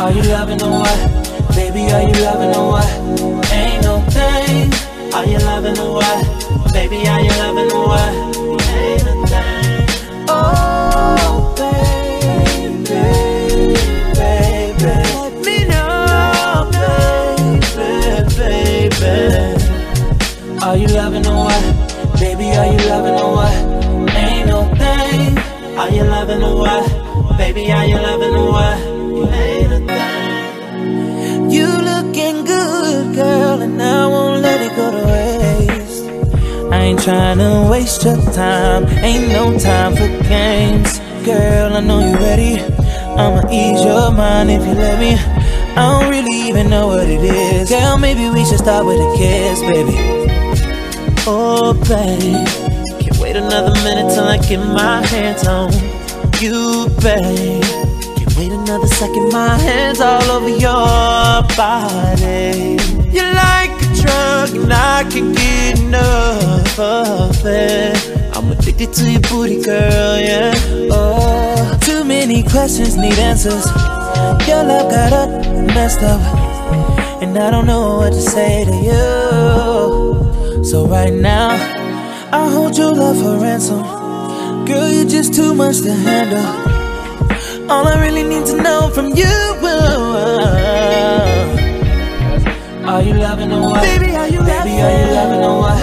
Are you loving or what? Baby, are you loving or what? Ain't no thing. Are you loving or what? Baby, are you loving or what? Ain't no thing. Oh, baby, baby. Let me know, baby, baby. Are you loving or what? Baby, are you loving or what? Ain't no thing. Are you loving or what? Baby, are you loving or what? You looking good, girl, and I won't let it go to waste. I ain't trying to waste your time. Ain't no time for games. Girl, I know you ready. I'ma ease your mind if you let me. I don't really even know what it is. Girl, maybe we should start with a kiss, baby. Oh, babe. Can't wait another minute till I get my hands on you, babe. Wait another second, my hands all over your body. You're like a drug, and I can't get enough of it. I'm addicted to your booty, girl, yeah. Oh, too many questions need answers. Your love got up messed up, and I don't know what to say to you. So right now, I hold your love for ransom. Girl, you're just too much to handle. All I really need to know from you. Are you loving or what? Baby, are you Baby, are you loving or what?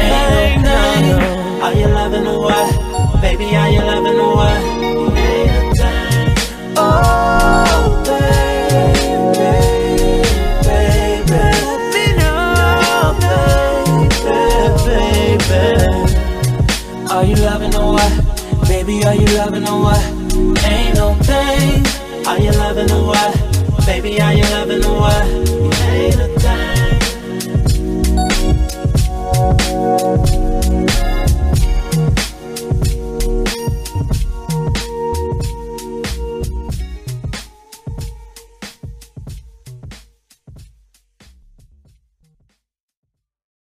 Ain't no thing. Are you loving or what? Baby, are you loving or what? Ain't a thing. Oh, baby, baby, let me baby, baby. Are you loving or what? Baby, are you loving or what? Ain't no. Are you loving the what? Baby, are you loving the what?